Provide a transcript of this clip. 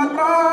Muhammad